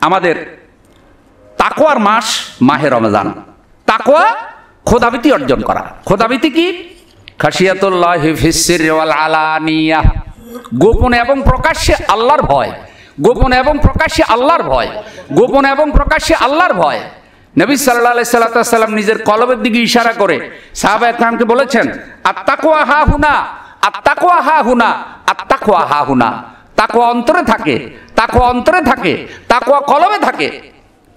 আমাদের তাকোয়ার মাস মাহে রমজান। তাকোয়া খোদাবিতি অর্জন করা। খোদাবিতি কি? খাসিয়াতুল্লাহ ফিসির আলানিয়া। গোপনে এবং প্রকাশ্যে আল্লাহর ভয়। গোপনে এবং প্রকাশ্যে আল্লাহর ভয়। গোপনে এবং প্রকাশ্যে আল্লাহর ভয়। নবী সাল্লাহ সাল্লাম নিজের কলবের দিকে ইশারা করে সাহাবা একরামকে বলেছেন আত্মাকুয়া হা হুনা আত্মাকুয়া হা হুনা আত্মাকুয়া হা হুনা তাকুয়া অন্তরে থাকে তাকুয়া অন্তরে থাকে তাকুয়া কলমে থাকে।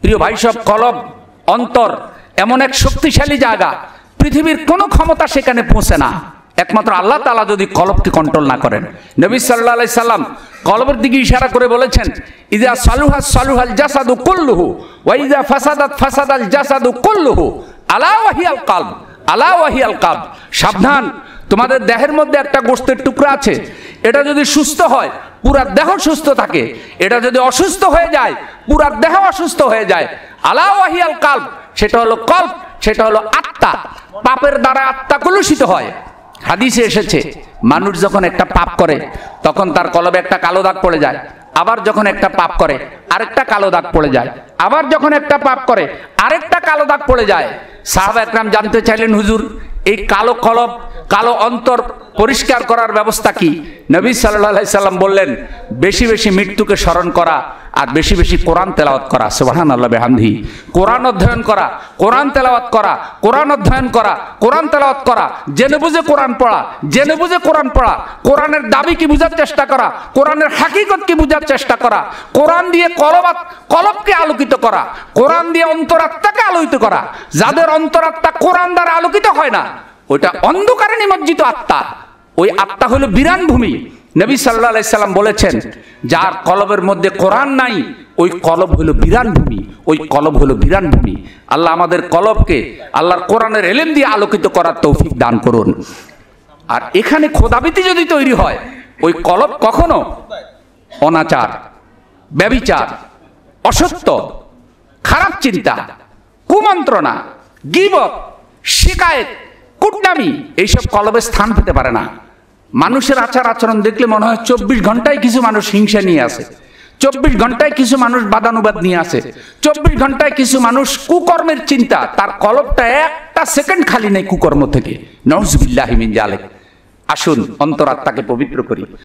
প্রিয় ভাই সব কলব অন্তর এমন এক শক্তিশালী জায়গা, পৃথিবীর কোনো ক্ষমতা সেখানে পৌঁছে না। একমাত্র আল্লাহ তালা যদি কলবকে কন্ট্রোল না করেন। নবী সাল্লাহ সাল্লাম কলবের দিকে ইশারা করে বলেছেন ইদা সালুহা সালুহাল জাসাদু কুল্লুহু ওয়াইদা ফাসাদাত ফাসাদাল জাসাদু কুল্লুহু, আলা ওয়াহিয়াল কালব, আলা ওয়াহিয়াল কালব। সাবধান, তোমাদের দেহের মধ্যে একটা গোস্তের টুকরা আছে, এটা যদি সুস্থ হয় পুরা দেহ সুস্থ থাকে। এটা যদি অসুস্থ হয়ে যায়, পুরা দেহ অসুস্থ হয়ে যায়। আলা ওয়াহিয়াল কালব, সেটা হলো কল্প সেটা হলো আত্মা। পাপের দ্বারা আত্মা কলুষিত হয়। হাদিসে এসেছে, মানুষ যখন একটা পাপ করে, তখন তার কলবে একটা কালো দাগ পড়ে যায়, আবার যখন একটা পাপ করে, আরেকটা কালো দাগ পড়ে যায়, আবার যখন একটা পাপ করে, আরেকটা কালো দাগ পড়ে যায়। সাহাবা একরাম জানতে চাইলেন, হুজুর এই কালো কলব কালো অন্তর পরিষ্কার করার ব্যবস্থা কি? নবী সাল্লাহ সাল্লাম বললেন, বেশি বেশি মৃত্যুকে স্মরণ করা আর বেশি বেশি কোরআন তেলাওয়াত করা সুবাহান আল্লাহ বেহামদি কোরআন অধ্যয়ন করা, কোরআন তেলাওয়াত করা, কোরআন অধ্যয়ন করা, কোরআন তেলাওয়াত করা, জেনে বুঝে কোরআন পড়া, জেনে বুঝে কোরআন পড়া, কোরআনের দাবি কি বুঝার চেষ্টা করা, কোরআনের হাকিকত কি বুঝার চেষ্টা করা, কোরআন দিয়ে কলবাত, কলবকে আলোকিত করা, কোরআন দিয়ে অন্তরাত্মাকে আলোকিত করা, যাদের অন্তরাত্মা কোরআন দ্বারা আলোকিত হয় না, ওইটা অন্ধকারে নিমজ্জিত আত্মা, ওই আত্মা হলো বিরান ভূমি নবী সাল্লাহ সাল্লাম বলেছেন, যার কলবের মধ্যে কোরআন নাই, ওই কলব হলো বিরান ভূমি, ওই কলব হলো বিরান ভূমি। আল্লাহ আমাদের কলবকে আল্লাহর কোরআনের এলেম দিয়ে আলোকিত করার তৌফিক দান করুন। আর এখানে খোদাবিতি যদি তৈরি হয়, ওই কলব কখনো অনাচার, ব্যবিচার, অসত্য, খারাপ চিন্তা, কুমন্ত্রণা গিবক শিকায়েত, কুটনামি, এইসব কলবে স্থান পেতে পারে না। মানুষের আচার আচরণ দেখলে মনে হয় চব্বিশ ঘন্টায় কিছু মানুষ হিংসা নিয়ে আসে। চব্বিশ ঘন্টায় কিছু মানুষ বাদানুবাদ নিয়ে আসে। চব্বিশ ঘন্টায় কিছু মানুষ কুকর্মের চিন্তা, তার কলপটা একটা সেকেন্ড খালি নেই কুকর্ম থেকে। নজবিল্লাহিমিন জালে আসুন, অন্তরাত্মাকে পবিত্র করি।